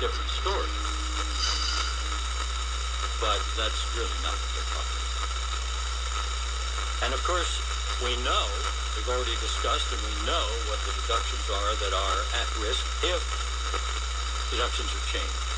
different story. But that's really not what they're talking about. And of course, we know, we've already discussed, and we know what the deductions are that are at risk if deductions are changed.